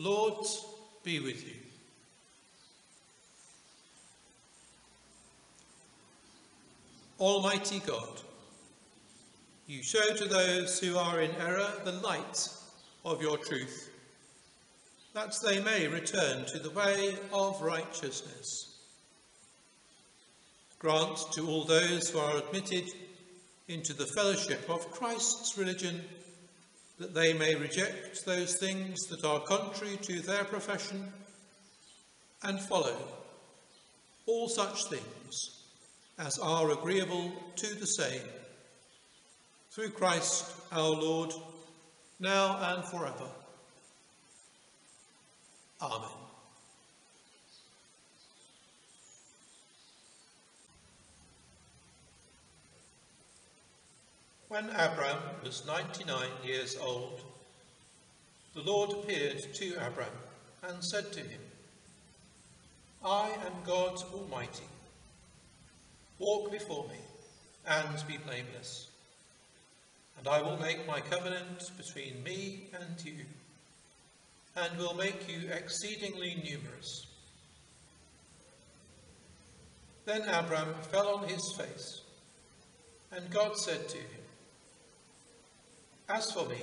Lord be with you. Almighty God, you show to those who are in error the light of your truth, that they may return to the way of righteousness. Grant to all those who are admitted into the fellowship of Christ's religion that they may reject those things that are contrary to their profession and follow all such things as are agreeable to the same. Through Christ our Lord, now and forever. Amen. When Abram was 99 years old, the Lord appeared to Abram and said to him, I am God Almighty. Walk before me and be blameless, and I will make my covenant between me and you, and will make you exceedingly numerous. Then Abram fell on his face, and God said to him, As for me,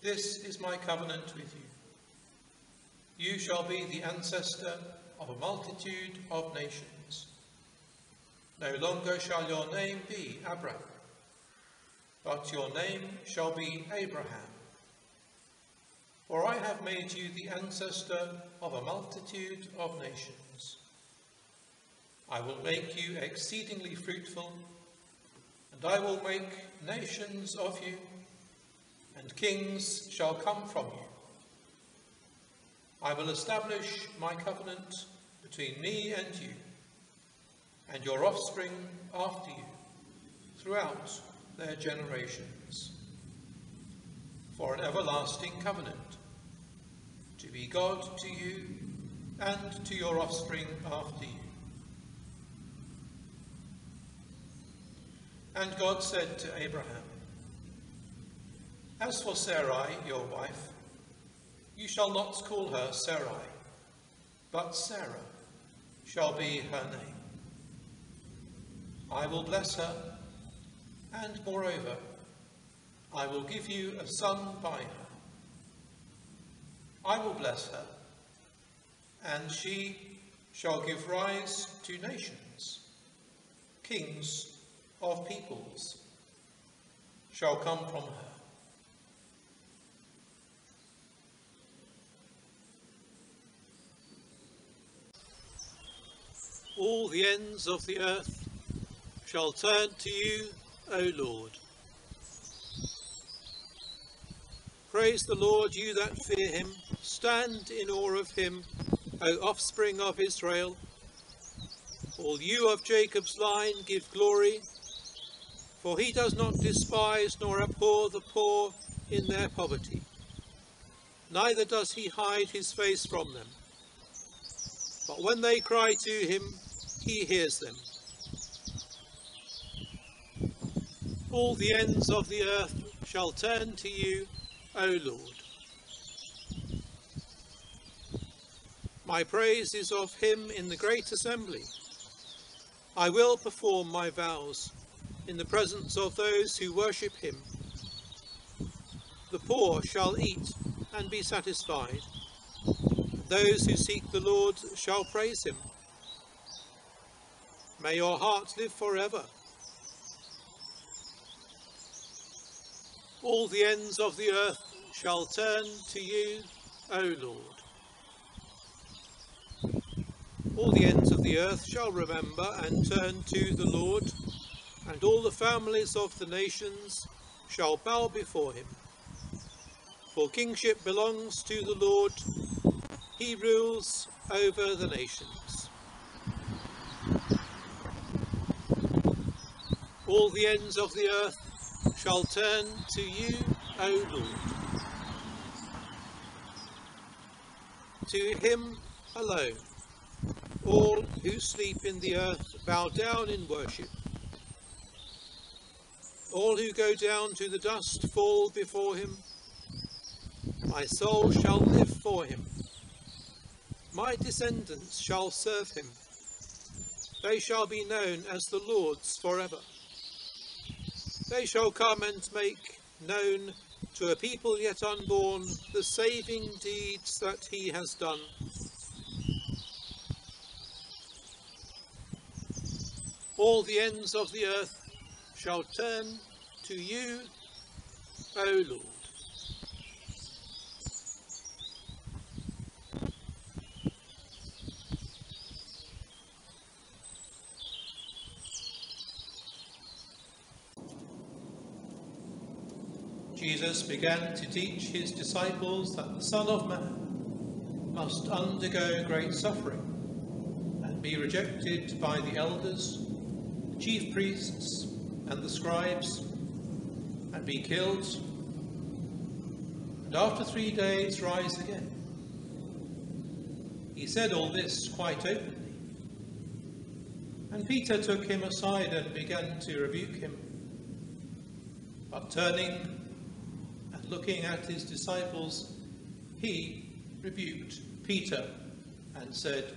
this is my covenant with you. You shall be the ancestor of a multitude of nations. No longer shall your name be Abram, but your name shall be Abraham. For I have made you the ancestor of a multitude of nations. I will make you exceedingly fruitful, and I will make nations of you, and kings shall come from you. I will establish my covenant between me and you, and your offspring after you, throughout their generations, for an everlasting covenant, to be God to you and to your offspring after you. And God said to Abraham, As for Sarai, your wife, you shall not call her Sarai, but Sarah shall be her name. I will bless her, and moreover, I will give you a son by her. I will bless her, and she shall give rise to nations. Kings of peoples shall come from her. All the ends of the earth shall turn to you, O Lord. Praise the Lord, you that fear him. Stand in awe of him, O offspring of Israel. All you of Jacob's line give glory, for he does not despise nor abhor the poor in their poverty. Neither does he hide his face from them. But when they cry to him, he hears them. All the ends of the earth shall turn to you, O Lord. My praise is of him in the great assembly. I will perform my vows in the presence of those who worship him. The poor shall eat and be satisfied. Those who seek the Lord shall praise him. May your heart live forever. All the ends of the earth shall turn to you, O Lord. All the ends of the earth shall remember and turn to the Lord, and all the families of the nations shall bow before him. For kingship belongs to the Lord, he rules over the nations. All the ends of the earth shall turn to you, O Lord. To him alone, all who sleep in the earth bow down in worship. All who go down to the dust fall before him. My soul shall live for him. My descendants shall serve him. They shall be known as the Lord's forever. They shall come and make known to a people yet unborn the saving deeds that he has done. All the ends of the earth shall turn to you, O Lord. Jesus began to teach his disciples that the Son of Man must undergo great suffering and be rejected by the elders, the chief priests, and the scribes, and be killed, and after three days rise again. He said all this quite openly. And Peter took him aside and began to rebuke him. But turning looking at his disciples, he rebuked Peter and said,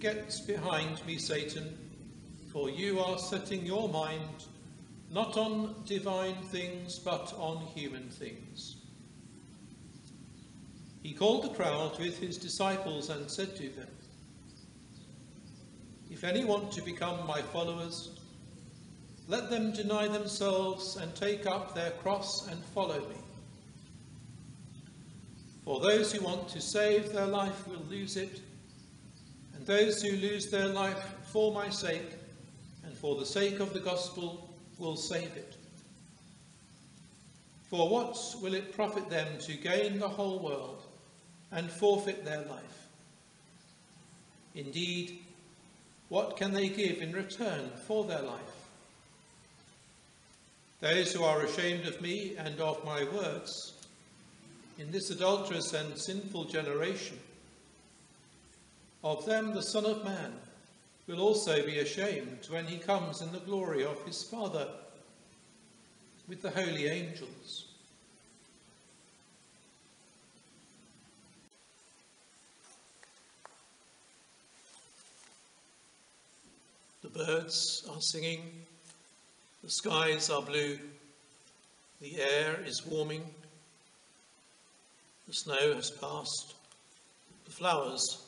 Get behind me, Satan, for you are setting your mind not on divine things, but on human things. He called the crowd with his disciples and said to them, If any want to become my followers, let them deny themselves and take up their cross and follow me. For those who want to save their life will lose it, and those who lose their life for my sake and for the sake of the gospel will save it. For what will it profit them to gain the whole world and forfeit their life? Indeed, what can they give in return for their life? Those who are ashamed of me and of my words in this adulterous and sinful generation, of them the Son of Man will also be ashamed when he comes in the glory of his Father with the holy angels. The birds are singing the skies are blue, the air is warming, the snow has passed, the flowers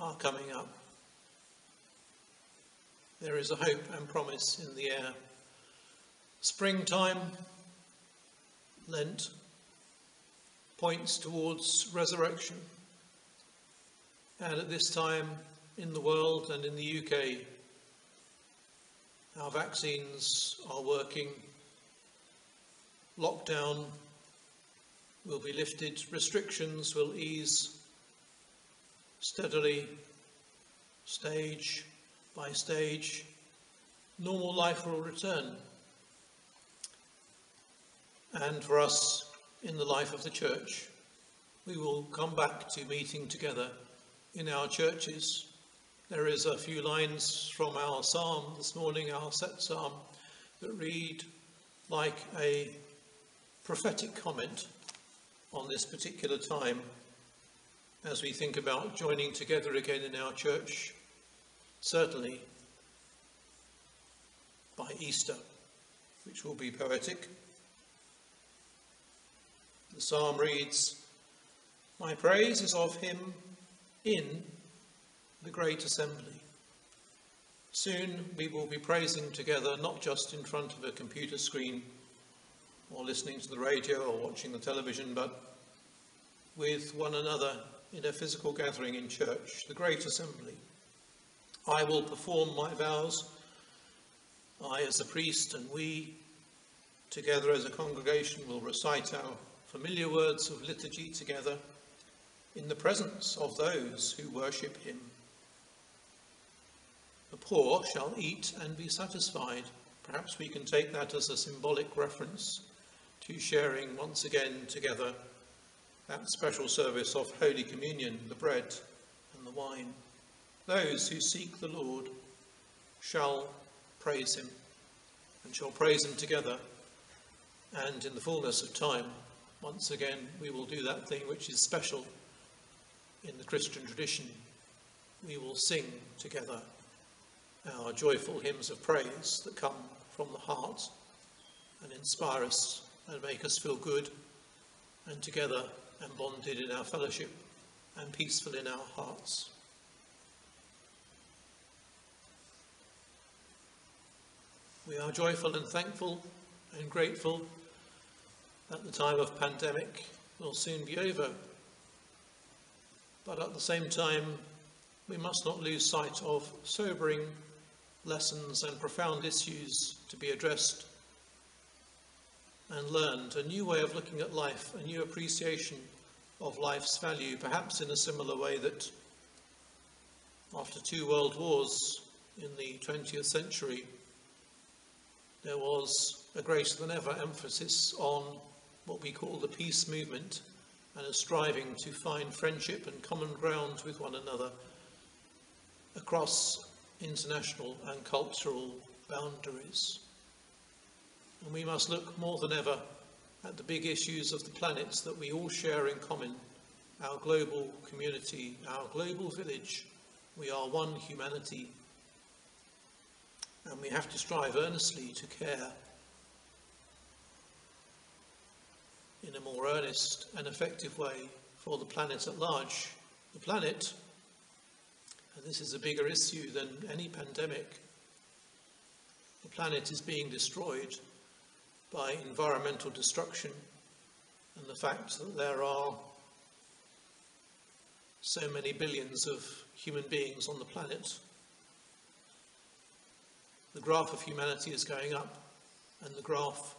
are coming up. There is a hope and promise in the air. Springtime, Lent, points towards resurrection. And at this time in the world and in the UK, our vaccines are working. Lockdown will be lifted. Restrictions will ease steadily, stage by stage. Normal life will return. And for us in the life of the church, we will come back to meeting together in our churches there is a few lines from our psalm this morning, our set psalm, that read like a prophetic comment on this particular time as we think about joining together again in our church, certainly by Easter, which will be poetic. The psalm reads, My praise is of him in the great assembly. Soon we will be praising together, not just in front of a computer screen or listening to the radio or watching the television, but with one another in a physical gathering in church, the great assembly. I will perform my vows, I as a priest and we together as a congregation will recite our familiar words of liturgy together in the presence of those who worship him. The poor shall eat and be satisfied. Perhaps we can take that as a symbolic reference to sharing once again together that special service of Holy Communion, the bread and the wine. Those who seek the Lord shall praise him and shall praise him together and in the fullness of time once again, we will do that thing which is special in the Christian tradition. We will sing together our joyful hymns of praise that come from the heart and inspire us and make us feel good and together and bonded in our fellowship and peaceful in our hearts. We are joyful and thankful and grateful that the time of pandemic will soon be over. But at the same time, we must not lose sight of sobering lessons and profound issues to be addressed and learned, a new way of looking at life, a new appreciation of life's value, perhaps in a similar way that after two world wars in the 20th century, there was a greater than ever emphasis on what we call the peace movement and a striving to find friendship and common ground with one another across international and cultural boundaries. And we must look more than ever at the big issues of the planets that we all share in common, our global community, our global village. We are one humanity. And we have to strive earnestly to care in a more earnest and effective way for the planet at large. The planet, and this is a bigger issue than any pandemic, the planet is being destroyed by environmental destruction and the fact that there are so many billions of human beings on the planet. The graph of humanity is going up and the graph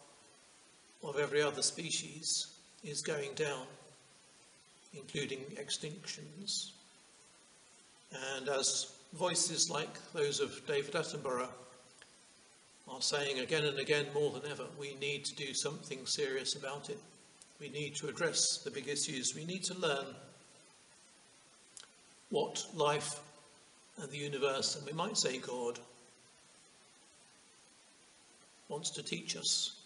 of every other species is going down, including extinctions. And as voices like those of David Attenborough are saying again and again more than ever, we need to do something serious about it. We need to address the big issues. We need to learn what life and the universe, and we might say God, wants to teach us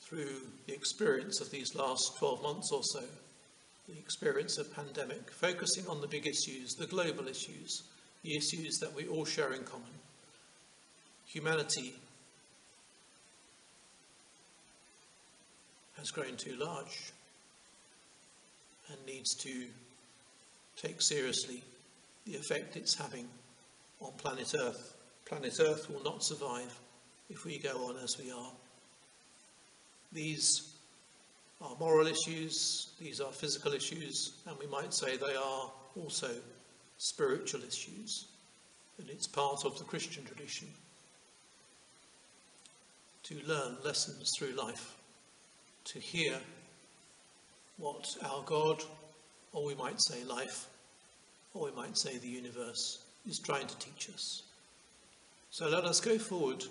through the experience of these last 12 months or so, the experience of pandemic, focusing on the big issues, the global issues, the issues that we all share in common humanity has grown too large and needs to take seriously the effect it's having on planet Earth. Planet Earth will not survive if we go on as we are. These are moral issues, these are physical issues, and we might say they are also spiritual issues. And it's part of the Christian tradition to learn lessons through life, to hear what our God, or we might say life, or we might say the universe, is trying to teach us. So let us go forward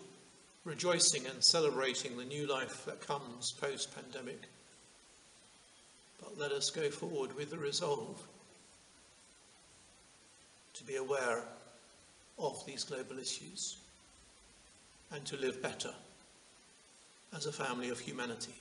rejoicing and celebrating the new life that comes post pandemic. But let us go forward with the resolve to be aware of these global issues and to live better as a family of humanity.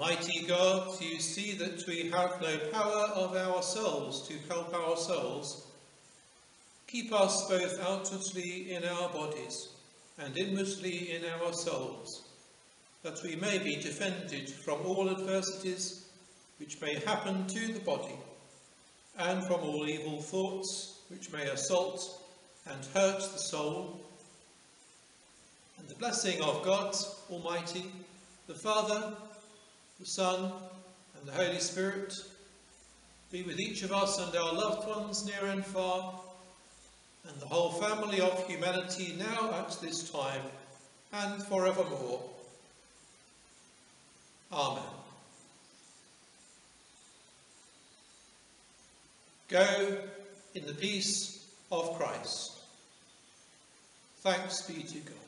Almighty God, you see that we have no power of ourselves to help ourselves. Keep us both outwardly in our bodies and inwardly in our souls that we may be defended from all adversities which may happen to the body, and from all evil thoughts which may assault and hurt the soul. And the blessing of God Almighty, the Father, the Son, and the Holy Spirit be with each of us and our loved ones near and far, and the whole family of humanity now at this time and forevermore. Amen. Go in the peace of Christ. Thanks be to God.